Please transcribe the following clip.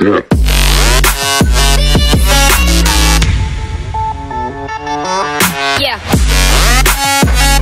Yeah. Yeah.